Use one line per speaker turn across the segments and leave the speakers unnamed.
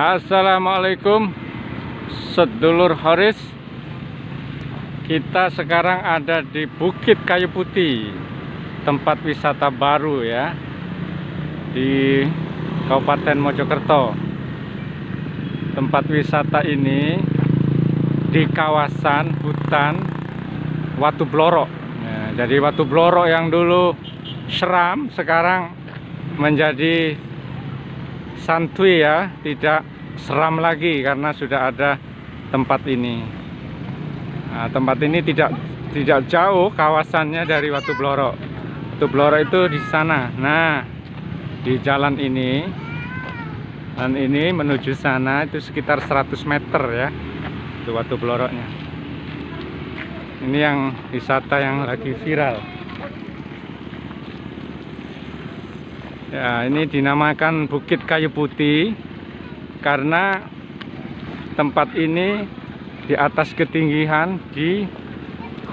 Assalamualaikum Sedulur Horis. Kita sekarang ada di Bukit Kayu Putih Tempat wisata baru ya Di Kabupaten Mojokerto. Tempat wisata ini Di kawasan hutan Watu Blorok. Nah, Jadi Watu Blorok yang dulu seram Sekarang menjadi santuy ya tidak seram lagi karena sudah ada tempat ini. Nah, tempat ini tidak tidak jauh kawasannya dari Watu Bloro. Watu Bloro itu di sana. Nah di jalan ini dan ini menuju sana itu sekitar 100 meter ya itu Watu Bloroknya ini yang wisata yang lagi viral Ya, ini dinamakan Bukit Kayu Putih karena tempat ini di atas ketinggian di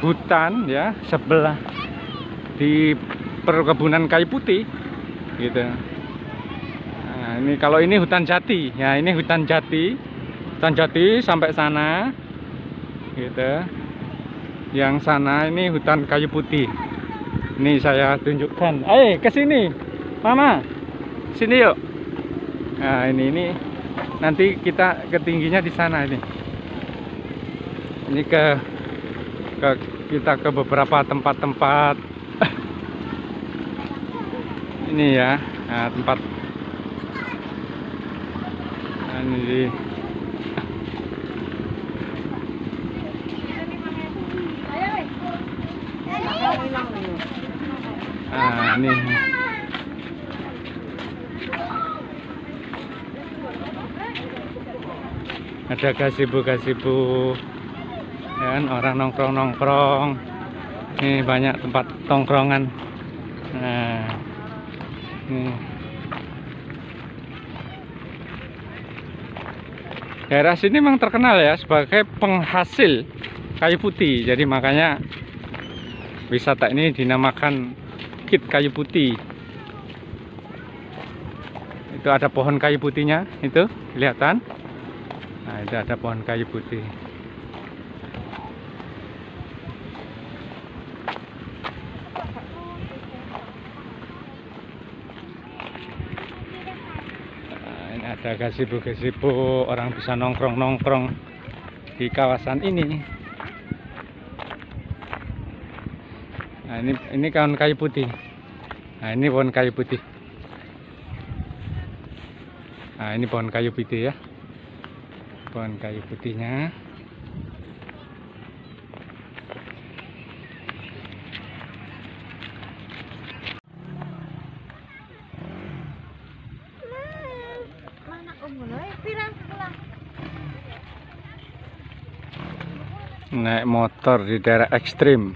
hutan ya sebelah di perkebunan kayu putih gitu. Nah, ini kalau ini hutan jati, ya ini hutan jati, hutan jati sampai sana, gitu. Yang sana ini hutan kayu putih. Ini saya tunjukkan. Eh, ke sini. Mama, sini yuk. Nah ini ini nanti kita ketingginya di sana ini. Ini ke ke kita ke beberapa tempat-tempat. ini ya, nah, tempat. Nah, ini di Nah, ini. Ada gazebo-gazebo. Ya kan orang nongkrong-nongkrong. Ini banyak tempat tongkrongan. Nah ini. daerah sini memang terkenal ya sebagai penghasil kayu putih. Jadi makanya wisata ini dinamakan Kit Kayu Putih. Itu ada pohon kayu putihnya itu kelihatan Nah, itu ada pohon kayu putih. Nah, ini ada gazebo-gazebo, orang bisa nongkrong-nongkrong di kawasan ini. Nah, ini ini kawan kayu putih. Nah, ini pohon kayu putih. Nah, ini pohon kayu putih ya pohon kayu putihnya naik motor di daerah ekstrim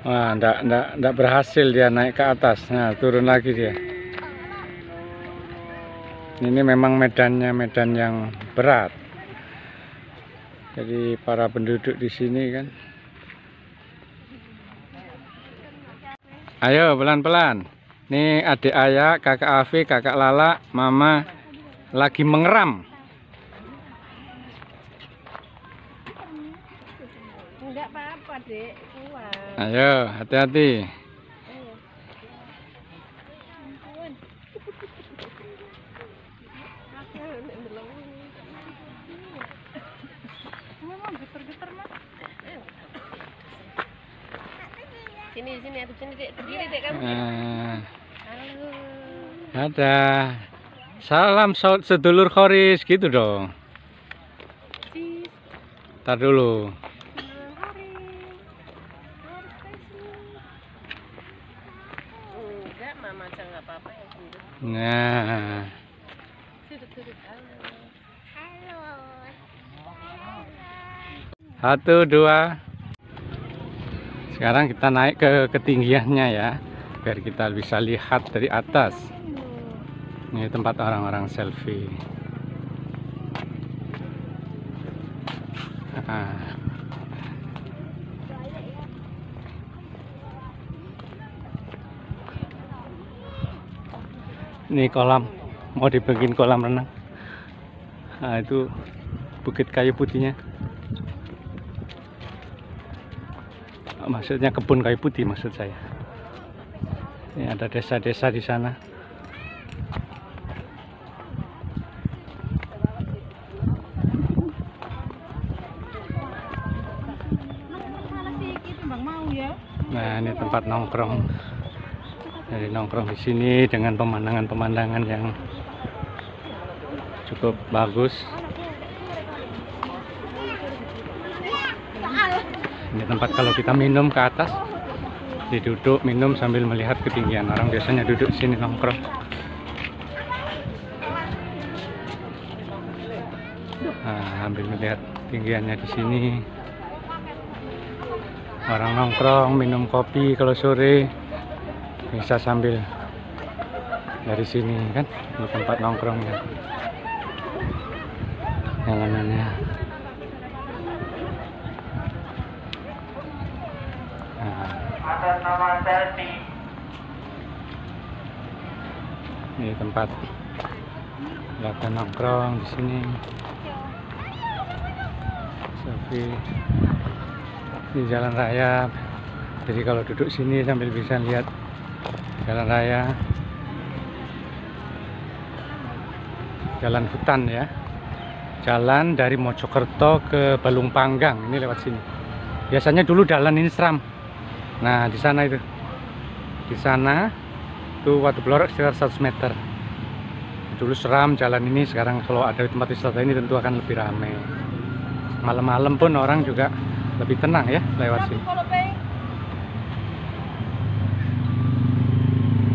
Wah, enggak, enggak, enggak berhasil dia naik ke atas. Nah, turun lagi dia. Ini memang medannya medan yang berat. Jadi para penduduk di sini kan. Ayo pelan-pelan. Nih adik ayah, kakak Afi, kakak Lala, mama lagi mengeram.
Enggak apa-apa, Dek. Kuat.
Ayo, hati-hati.
Sini, sini, aku sini, Dek. Berdiri, Dek, kamu.
Nah. Ada. Salam sedulur Khoris gitu dong. Ntar dulu. Nah, satu dua. Sekarang kita naik ke ketinggiannya ya. Biar kita bisa lihat dari atas. Ini tempat orang-orang selfie. Ah. ini kolam. Mau dibikin kolam renang. Nah itu bukit kayu putihnya. Maksudnya kebun kayu putih maksud saya ini ada desa-desa di sana. Nah ini tempat nongkrong. Jadi nongkrong di sini dengan pemandangan-pemandangan yang cukup bagus. Ini tempat kalau kita minum ke atas diduduk minum sambil melihat ketinggian orang. Biasanya duduk sini nongkrong. Nah, sambil melihat tinggiannya di sini. Orang nongkrong minum kopi kalau sore. Bisa sambil dari sini kan? Di tempat nongkrongnya. Jalanannya nah,
atas nama selfie
ini tempat. Kita nongkrong di sini. Selfie. Di jalan raya. Jadi kalau duduk sini sambil bisa lihat jalan raya. Jalan hutan ya. Jalan dari Mojokerto ke Balung Panggang. Ini lewat sini. Biasanya dulu jalan ini seram nah di sana itu. Di sana itu Watu Blorok sekitar 100 meter. Dulu seram jalan ini sekarang kalau ada tempat wisata ini tentu akan lebih ramai malam-malam pun orang juga lebih tenang ya lewat sini.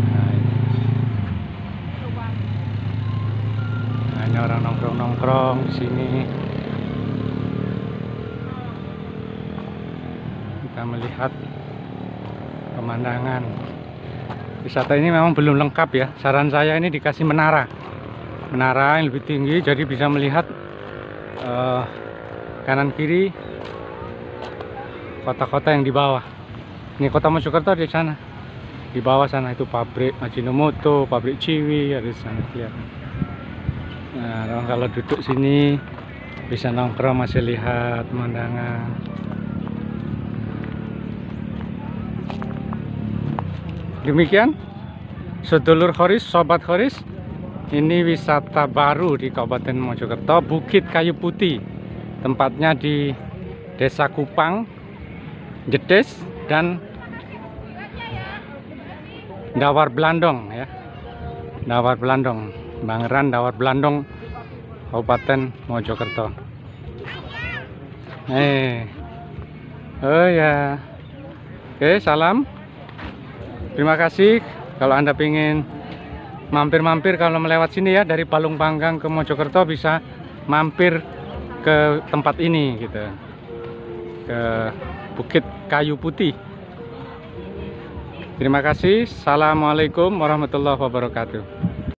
Nah, ini. Nah, ini orang nongkrong-nongkrong di sini. Kita melihat pemandangan. Wisata ini memang belum lengkap ya. Saran saya ini dikasih menara. Menara yang lebih tinggi jadi bisa melihat eh, kanan kiri kota-kota yang di bawah. Ini kota Mojokerto di sana. Di bawah sana itu pabrik Ajinomoto pabrik Ciwi ada di sana kelihatan nah kalau duduk sini bisa nongkrong masih lihat pemandangan demikian sedulur Khoris sobat Khoris ini wisata baru di Kabupaten Mojokerto Bukit Kayu Putih. Tempatnya di Desa Kupang Jedes dan Dawar Belandong ya. Dawar Belandong Bangeran Dawar Belandong Kabupaten Mojokerto. Eh oh ya. Oke salam terima kasih. Kalau anda ingin mampir-mampir kalau melewat sini ya dari Palung Panggang ke Mojokerto bisa mampir ke tempat ini gitu. Ke Bukit Kayu Putih. Terima kasih. Assalamualaikum warahmatullahi wabarakatuh